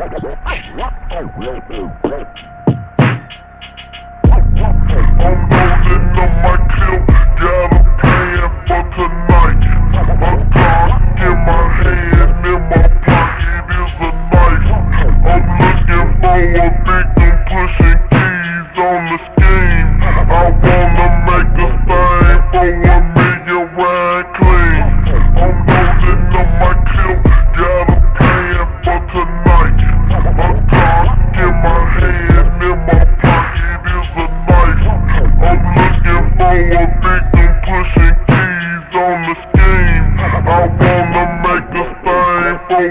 I'm not a real be rich.